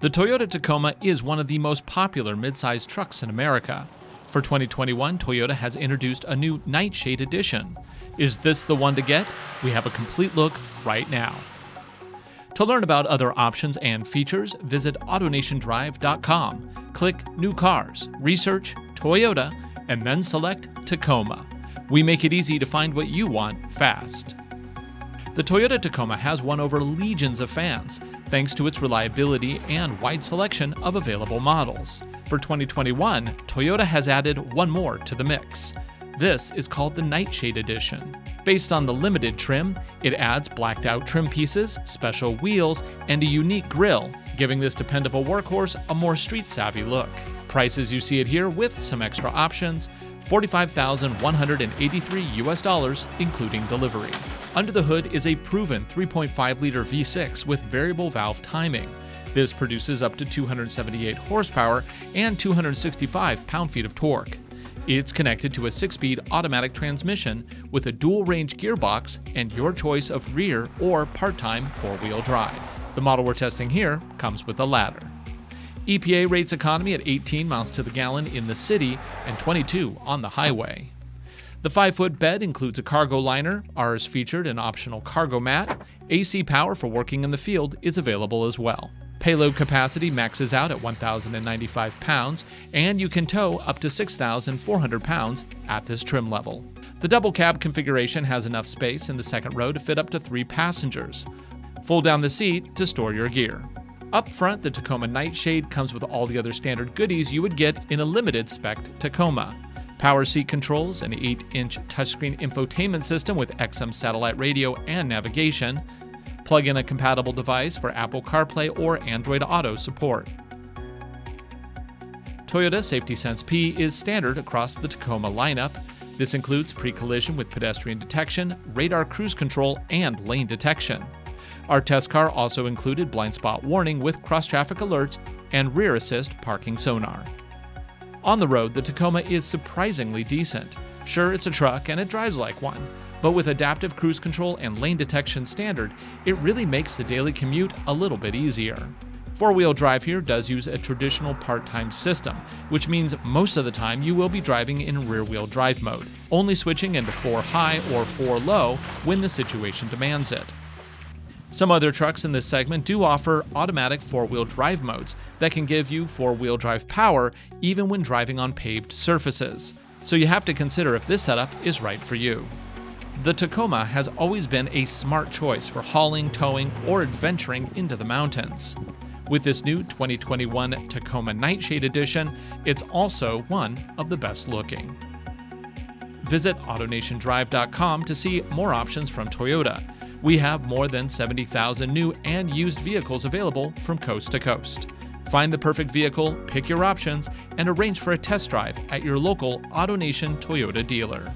The Toyota Tacoma is one of the most popular midsize trucks in America. For 2021, Toyota has introduced a new Nightshade Edition. Is this the one to get? We have a complete look right now. To learn about other options and features, visit AutoNationDrive.com. Click New Cars, research Toyota, and then select Tacoma. We make it easy to find what you want fast. The Toyota Tacoma has won over legions of fans thanks to its reliability and wide selection of available models. For 2021, Toyota has added one more to the mix. This is called the Nightshade Edition. Based on the limited trim, it adds blacked out trim pieces, special wheels, and a unique grille, giving this dependable workhorse a more street savvy look. Prices you see it here with some extra options 45,183 US dollars including delivery. Under the hood is a proven 3.5 liter V6 with variable valve timing. This produces up to 278 horsepower and 265 pound feet of torque. It's connected to a 6 speed automatic transmission with a dual range gearbox and your choice of rear or part time four wheel drive. The model we're testing here comes with a ladder. EPA rates economy at 18 miles to the gallon in the city and 22 on the highway. The 5 foot bed includes a cargo liner, ours featured an optional cargo mat. AC power for working in the field is available as well. Payload capacity maxes out at 1,095 pounds, and you can tow up to 6,400 pounds at this trim level. The double cab configuration has enough space in the second row to fit up to three passengers. Fold down the seat to store your gear. Up front, the Tacoma Nightshade comes with all the other standard goodies you would get in a limited spec Tacoma. Power seat controls, an 8 inch touchscreen infotainment system with XM satellite radio and navigation, Plug in a compatible device for Apple CarPlay or Android Auto support. Toyota Safety Sense P is standard across the Tacoma lineup. This includes pre collision with pedestrian detection, radar cruise control, and lane detection. Our test car also included blind spot warning with cross traffic alerts and rear assist parking sonar. On the road, the Tacoma is surprisingly decent. Sure, it's a truck and it drives like one, but with adaptive cruise control and lane detection standard, it really makes the daily commute a little bit easier. Four wheel drive here does use a traditional part time system, which means most of the time you will be driving in rear wheel drive mode, only switching into 4 high or 4 low when the situation demands it. Some other trucks in this segment do offer automatic four wheel drive modes that can give you four wheel drive power even when driving on paved surfaces. So you have to consider if this setup is right for you. The Tacoma has always been a smart choice for hauling, towing, or adventuring into the mountains. With this new 2021 Tacoma Nightshade Edition, it's also one of the best looking. Visit AutoNationDrive.com to see more options from Toyota. We have more than 70,000 new and used vehicles available from coast to coast. Find the perfect vehicle, pick your options, and arrange for a test drive at your local AutoNation Toyota dealer.